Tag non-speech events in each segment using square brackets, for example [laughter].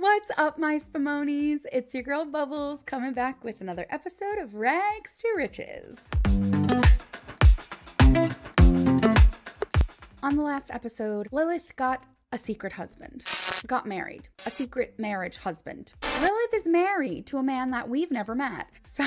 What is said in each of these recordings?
What's up, my Spumonies? It's your girl Bubbles coming back with another episode of Rags to Riches. On the last episode, Lilith got a secret husband, got married, a secret marriage husband. Lilith is married to a man that we've never met. So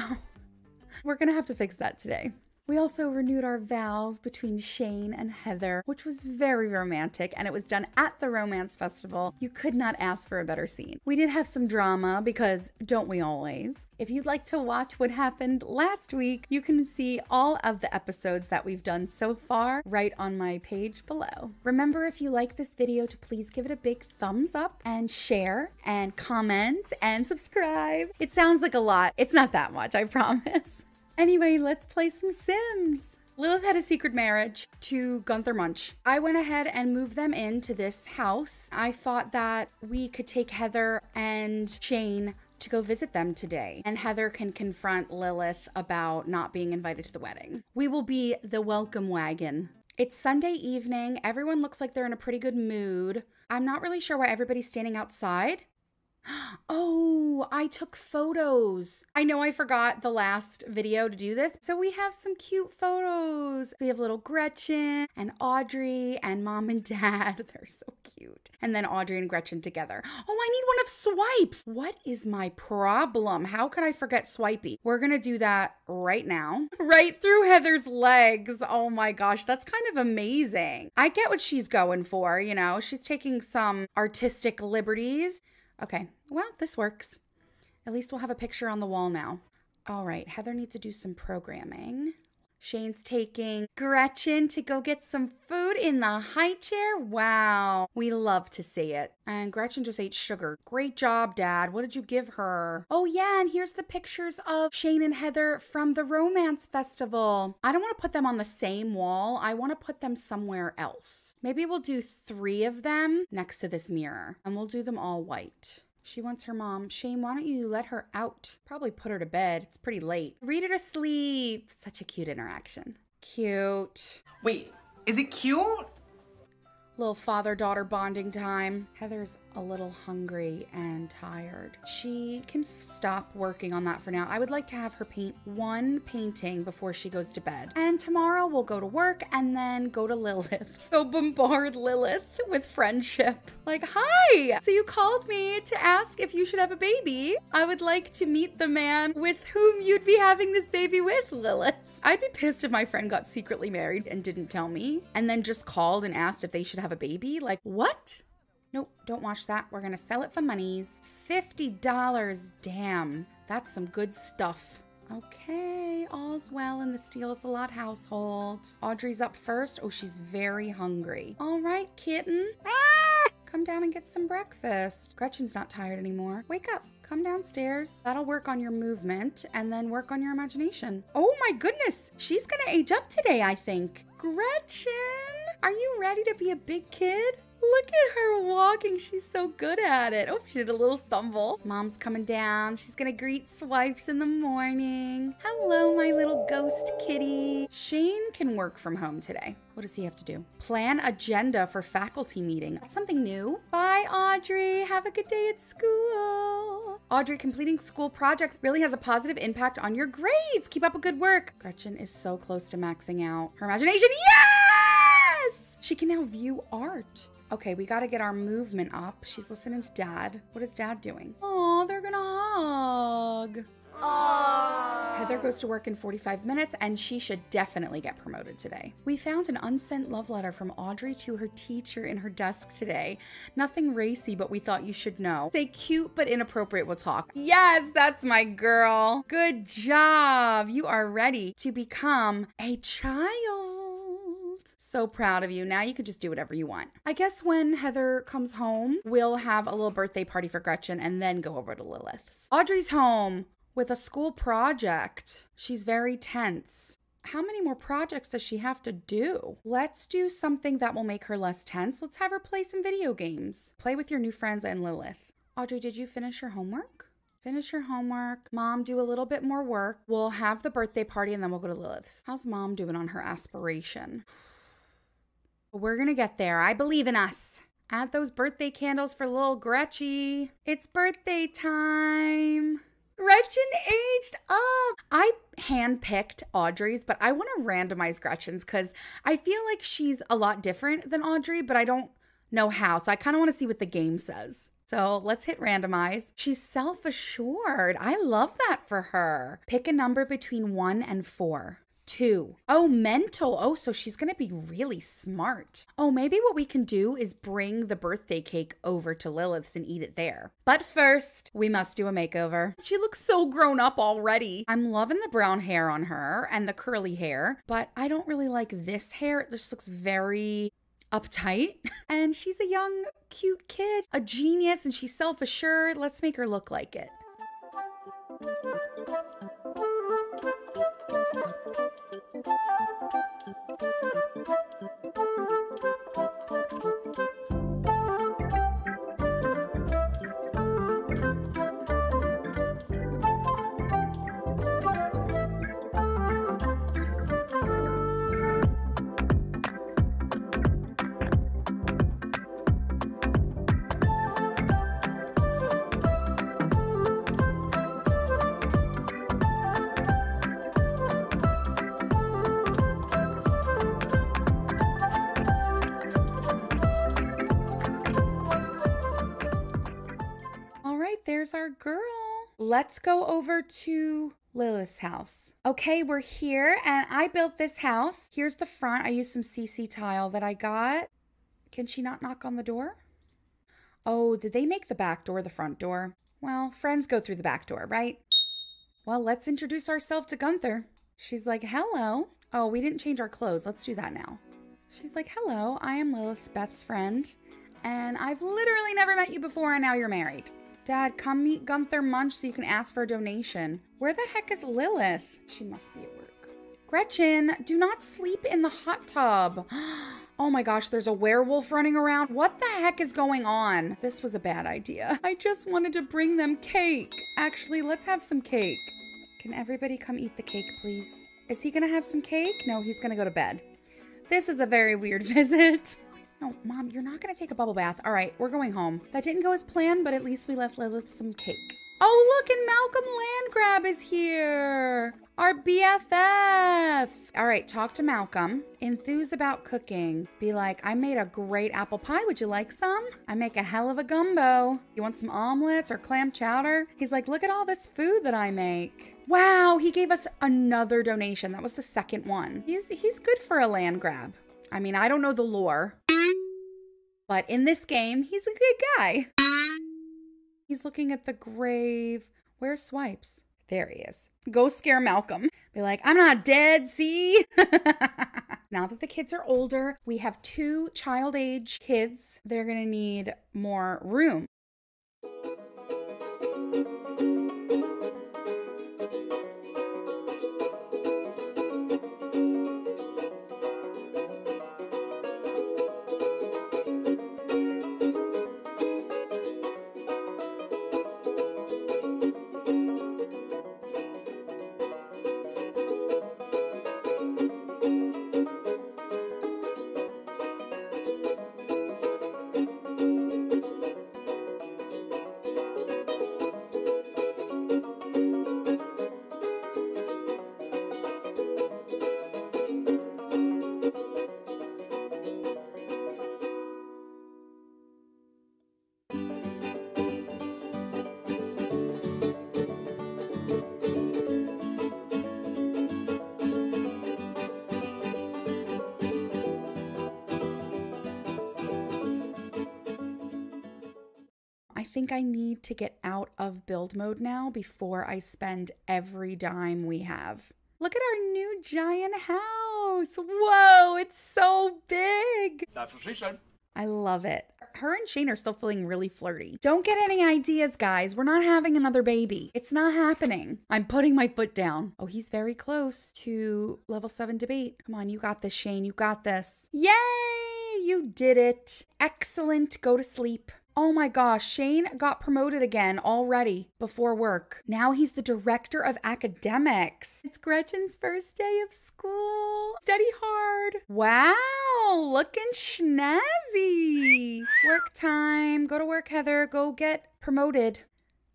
[laughs] we're gonna have to fix that today. We also renewed our vows between Shane and Heather, which was very romantic, and it was done at the Romance Festival. You could not ask for a better scene. We did have some drama because don't we always? If you'd like to watch what happened last week, you can see all of the episodes that we've done so far right on my page below. Remember, if you like this video, to please give it a big thumbs up and share and comment and subscribe. It sounds like a lot. It's not that much, I [laughs] promise. Anyway, let's play some Sims. Lilith had a secret marriage to Gunther Munch. I went ahead and moved them into this house. I thought that we could take Heather and Shane to go visit them today, and Heather can confront Lilith about not being invited to the wedding. We will be the welcome wagon. It's Sunday evening. Everyone looks like they're in a pretty good mood. I'm not really sure why everybody's standing outside. Oh, I took photos. I know I forgot the last video to do this. So we have some cute photos. We have little Gretchen and Audrey and mom and [laughs] dad. They're so cute. And then Audrey and Gretchen together. Oh, I need one of Swipes. What is my problem? How could I forget Swipey? We're going to do that right now. [laughs] Right through Heather's legs. Oh my gosh, that's kind of amazing. I get what she's going for, you know. She's taking some artistic liberties. Okay, well, this works. At least we'll have a picture on the wall now. All right, Heather needs to do some programming. Shane's taking Gretchen to go get some food in the high chair. Wow, we love to see it. And Gretchen just ate sugar. Great job, Dad. What did you give her? Oh, yeah, and here's the pictures of Shane and Heather from the Romance Festival. I don't want to put them on the same wall, I want to put them somewhere else. Maybe we'll do three of them next to this mirror, and we'll do them all white. She wants her mom. Shane, why don't you let her out? Probably put her to bed. It's pretty late. Read her to sleep. Such a cute interaction. Cute. Wait, is it cute? Little father daughter bonding time. Heather's a little hungry and tired. She can stop working on that for now. I would like to have her paint one painting before she goes to bed. And tomorrow we'll go to work and then go to Lilith. [laughs] So bombard Lilith with friendship. Like, hi! So you called me to ask if you should have a baby. I would like to meet the man with whom you'd be having this baby with, Lilith. I'd be pissed if my friend got secretly married and didn't tell me and then just called and asked if they should have a baby. Like, what? Nope, don't watch that. We're gonna sell it for monies. $50. Damn, that's some good stuff. Okay, all's well in the Steals a Lot household. Audrey's up first. Oh, she's very hungry. All right, kitten. Ah! Come down and get some breakfast. Gretchen's not tired anymore. Wake up. Come downstairs. That'll work on your movement and then work on your imagination. Oh my goodness. She's gonna age up today, I think. Gretchen, are you ready to be a big kid? Look at her walking. She's so good at it. Oh, she did a little stumble. Mom's coming down. She's gonna greet Swipes in the morning. Hello, my little ghost kitty. Shane can work from home today. What does he have to do? Plan agenda for faculty meeting. That's something new. Bye, Audrey. Have a good day at school. Audrey, completing school projects really has a positive impact on your grades. Keep up a good work. Gretchen is so close to maxing out her imagination. Yes! She can now view art. Okay, we gotta get our movement up. She's listening to dad. What is dad doing? Oh, they're gonna hug. Aww. Heather goes to work in 45 minutes and she should definitely get promoted today. We found an unsent love letter from Audrey to her teacher in her desk today. Nothing racy, but we thought you should know. Say cute but inappropriate will talk. Yes, that's my girl. Good job. You are ready to become a child. So proud of you. Now you can just do whatever you want. I guess when Heather comes home, we'll have a little birthday party for Gretchen and then go over to Lilith's. Audrey's home with a school project. She's very tense. How many more projects does she have to do? Let's do something that will make her less tense. Let's have her play some video games. Play with your new friends and Lilith. Audrey, did you finish your homework? Finish your homework. Mom, do a little bit more work. We'll have the birthday party and then we'll go to Lilith's. How's mom doing on her aspiration? [sighs] We're gonna get there. I believe in us. Add those birthday candles for little Gretchy. It's birthday time. Gretchen aged up. I handpicked Audrey's, but I want to randomize Gretchen's because I feel like she's a lot different than Audrey, but I don't know how. So I kind of want to see what the game says. So let's hit randomize. She's self assured. I love that for her. Pick a number between one and four. Two. Oh, mental. Oh, so she's going to be really smart. Oh, maybe what we can do is bring the birthday cake over to Lilith's and eat it there. But first, we must do a makeover. She looks so grown up already. I'm loving the brown hair on her and the curly hair, but I don't really like this hair. It just looks very uptight. [laughs] And she's a young, cute kid, a genius, and she's self assured. Let's make her look like it. There's our girl. Let's go over to Lilith's house. Okay, we're here and I built this house. Here's the front. I used some CC tile that I got. Can she not knock on the door? Oh, did they make the back door the front door? Well, friends go through the back door, right? Well, let's introduce ourselves to Gunther. She's like, hello. Oh, we didn't change our clothes. Let's do that now. She's like, hello, I am Lilith's best friend, and I've literally never met you before, and now you're married. Dad, come meet Gunther Munch so you can ask for a donation. Where the heck is Lilith? She must be at work. Gretchen, do not sleep in the hot tub. [gasps] Oh my gosh, there's a werewolf running around. What the heck is going on? This was a bad idea. I just wanted to bring them cake. Actually, let's have some cake. Can everybody come eat the cake, please? Is he gonna have some cake? No, he's gonna go to bed. This is a very weird [laughs] visit. No, Mom, you're not gonna take a bubble bath. All right, we're going home. That didn't go as planned, but at least we left Lilith some cake. Oh, look, and Malcolm Landgraab is here. Our BFF. All right, talk to Malcolm. Enthuse about cooking. Be like, I made a great apple pie. Would you like some? I make a hell of a gumbo. You want some omelets or clam chowder? He's like, look at all this food that I make. Wow, he gave us another donation. That was the second one. He's he's good for a land grab. I mean, I don't know the lore, but in this game, he's a good guy. He's looking at the grave. Where's Swipes? There he is. Go scare Malcolm. Be like, I'm not dead, see? [laughs] now that the kids are older, we have two child age kids. They're gonna need more room. Think I need to get out of build mode now before I spend every dime we have. Look at our new giant house. Whoa, it's so big. That's what she said. I love it. Her and Shane are still feeling really flirty. Don't get any ideas, guys. We're not having another baby. It's not happening. I'm putting my foot down. Oh, he's very close to level seven debate. Come on, you got this, Shane. You got this. Yay! You did it. Excellent. Go to sleep. Oh my gosh, Shane got promoted again already before work. Now he's the director of academics. It's Gretchen's first day of school. Study hard. Wow, looking snazzy. Work time. Go to work, Heather. Go get promoted.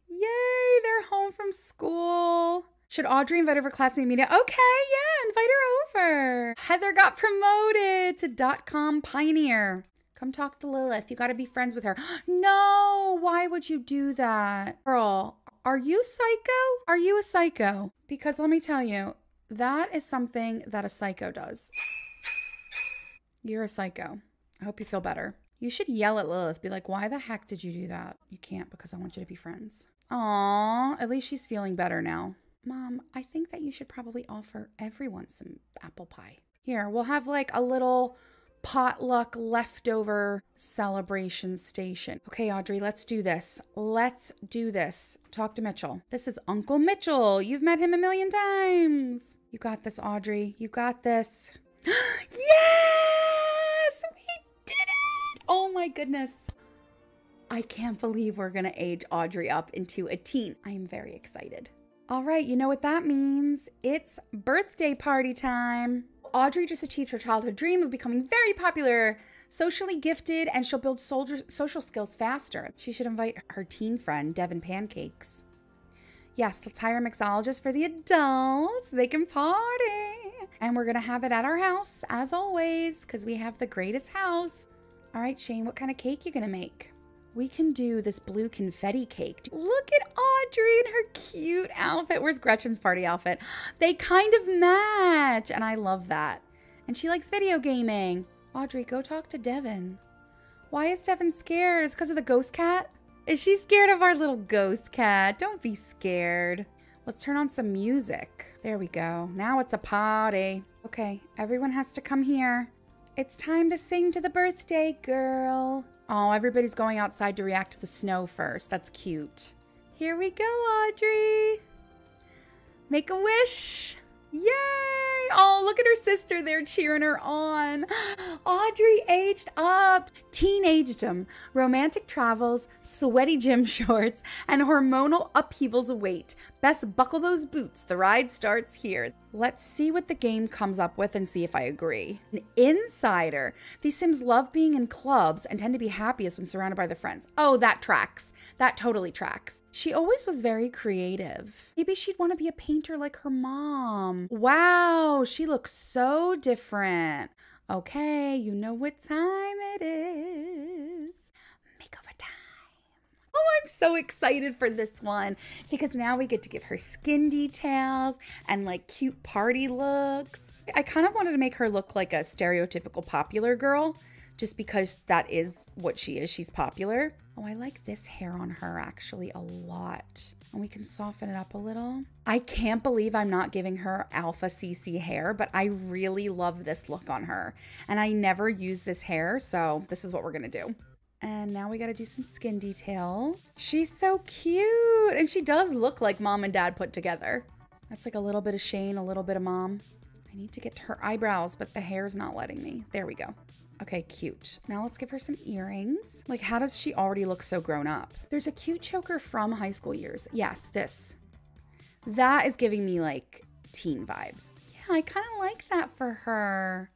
Yay, they're home from school. Should Audrey invite her for class media? Okay, yeah, invite her over. Heather got promoted to dot com pioneer. Come talk to Lilith. You got to be friends with her. [gasps] No, why would you do that? Girl, are you psycho? Are you a psycho? Because let me tell you, that is something that a psycho does. You're a psycho. I hope you feel better. You should yell at Lilith. Be like, why the heck did you do that? You can't because I want you to be friends. Aw, at least she's feeling better now. Mom, I think that you should probably offer everyone some apple pie. Here, we'll have like a little potluck leftover celebration station. Okay, Audrey, let's do this. Let's do this. Talk to Mitchell. This is Uncle Mitchell. You've met him a million times. You got this, Audrey. You got this. [gasps] yes! We did it! Oh my goodness. I can't believe we're going to age Audrey up into a teen. I am very excited. All right, you know what that means. It's birthday party time. Audrey just achieved her childhood dream of becoming very popular, socially gifted, and she'll build soldier, social skills faster. She should invite her teen friend, Devin Pancakes. Yes, let's hire a mixologist for the adults. They can party. And we're going to have it at our house, as always, because we have the greatest house. All right, Shane, what kind of cake you going to make? We can do this blue confetti cake. Look at Audrey in her cute outfit. Where's Gretchen's party outfit? They kind of match, and I love that. And she likes video gaming. Audrey, go talk to Devin. Why is Devin scared? Is because of the ghost cat? Is she scared of our little ghost cat? Don't be scared. Let's turn on some music. There we go. Now it's a party. Okay, everyone has to come here. It's time to sing to the birthday girl. Oh, everybody's going outside to react to the snow first. That's cute. Here we go, Audrey. Make a wish. Yay! Oh, look at her sister there cheering her on. [gasps] Audrey aged up, teenagedom, romantic travels, sweaty gym [laughs] shorts, and hormonal upheavals await. Best buckle those boots. The ride starts here. Let's see what the game comes up with and see if I agree. An insider. These Sims love being in clubs and tend to be happiest when surrounded by their friends. Oh, that tracks. That totally tracks. She always was very creative. Maybe she'd want to be a painter like her mom. Wow, Oh, she looks so different. Okay, you know what time it is. Makeover time. Oh, I'm so excited for this one because now we get to give her skin details and like cute party looks. I kind of wanted to make her look like a stereotypical popular girl just because that is what she is. She's popular. Oh, I like this hair on her actually a lot. And we can soften it up a little. I can't believe I'm not giving her alpha CC hair, but I really love this look on her. And I never use this hair, so this is what we're gonna do. And now we got to do some skin details. She's so cute. And she does look like mom and dad put together. That's like a little bit of Shane, a little bit of mom. I need to get to her eyebrows, but the hair's not letting me. There we go. Okay, cute. Now let's give her some earrings. Like, how does she already look so grown up? There's a cute choker from high school years. Yes, this. That is giving me like teen vibes. Yeah, I kind of like that for her.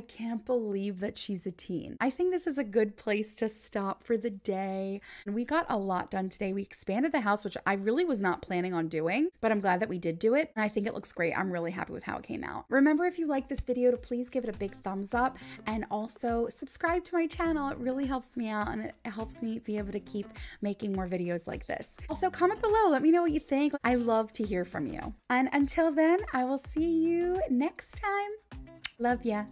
I can't believe that she's a teen. I think this is a good place to stop for the day. And we got a lot done today. We expanded the house, which I really was not planning on doing, but I'm glad that we did do it. And I think it looks great. I'm really happy with how it came out. Remember, if you like this video, to please give it a big thumbs up and also subscribe to my channel. It really helps me out and it helps me be able to keep making more videos like this. Also, comment below. Let me know what you think. I love to hear from you. And until then, I will see you next time. Love ya.